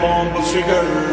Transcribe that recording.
bomb trigger